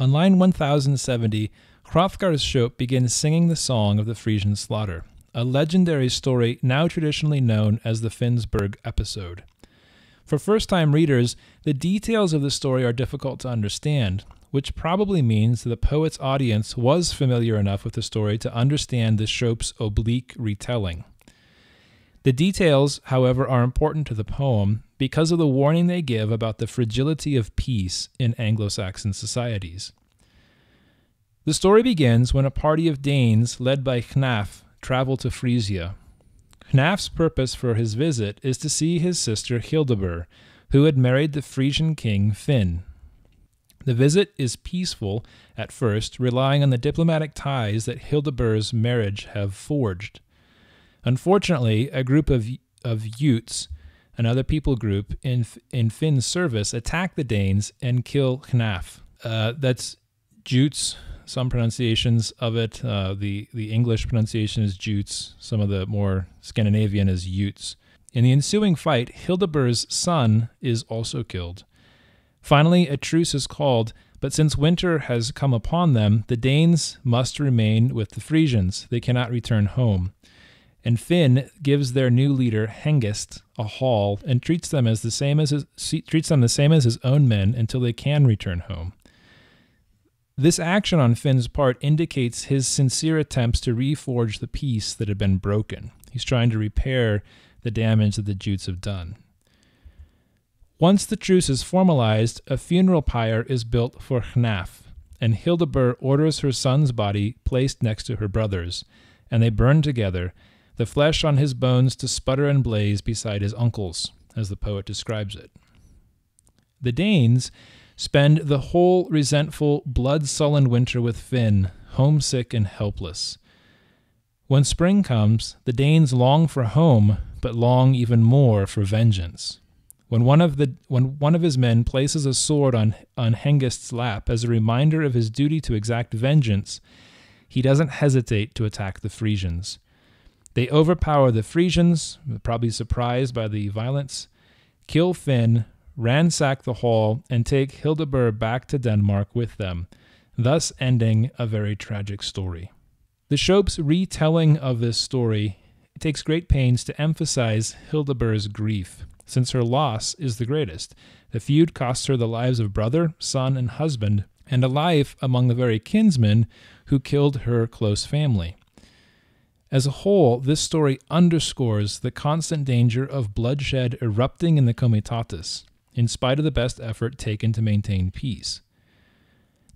On line 1070, Hrothgar's scop begins singing the song of the Frisian slaughter, a legendary story now traditionally known as the Finnsburg episode. For first time readers, the details of the story are difficult to understand, which probably means that the poet's audience was familiar enough with the story to understand the scop's oblique retelling. The details, however, are important to the poem because of the warning they give about the fragility of peace in Anglo Saxon societies. The story begins when a party of Danes led by Hnaf travel to Frisia. Hnaf's purpose for his visit is to see his sister Hildebur, who had married the Frisian king Finn. The visit is peaceful at first, relying on the diplomatic ties that Hildebur's marriage have forged. Unfortunately, a group of, of Utes, another people group in, in Finn's service, attack the Danes and kill Hnaf. Uh, that's Jutes, some pronunciations of it. Uh, the, the English pronunciation is Jutes, some of the more Scandinavian is Utes. In the ensuing fight, Hildebur's son is also killed. Finally, a truce is called, but since winter has come upon them, the Danes must remain with the Frisians. They cannot return home. And Finn gives their new leader Hengist a hall and treats them as the same as his, treats them the same as his own men until they can return home. This action on Finn's part indicates his sincere attempts to reforge the peace that had been broken. He's trying to repair the damage that the Jutes have done. Once the truce is formalized, a funeral pyre is built for Hnaf, and Hildebur orders her son's body placed next to her brother's, and they burn together, the flesh on his bones to sputter and blaze beside his uncle's, as the poet describes it. The Danes spend the whole resentful, blood sullen winter with Finn, homesick and helpless. When spring comes, the Danes long for home, but long even more for vengeance. When one of the when one of his men places a sword on on Hengist's lap as a reminder of his duty to exact vengeance, he doesn't hesitate to attack the Frisians. They overpower the Frisians, probably surprised by the violence, kill Finn, ransack the hall, and take Hildebur back to Denmark with them, thus ending a very tragic story. The scop's retelling of this story takes great pains to emphasize Hildebur's grief since her loss is the greatest. The feud costs her the lives of brother, son, and husband, and a life among the very kinsmen who killed her close family. As a whole, this story underscores the constant danger of bloodshed erupting in the Comitatus, in spite of the best effort taken to maintain peace.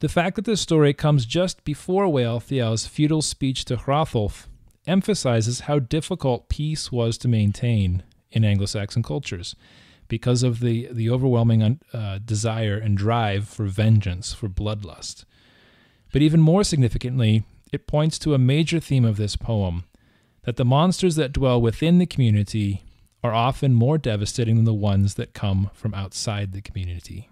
The fact that this story comes just before Wealhtheow's feudal speech to Hrothulf emphasizes how difficult peace was to maintain in Anglo-Saxon cultures because of the the overwhelming uh, desire and drive for vengeance, for bloodlust. But even more significantly, it points to a major theme of this poem that the monsters that dwell within the community are often more devastating than the ones that come from outside the community.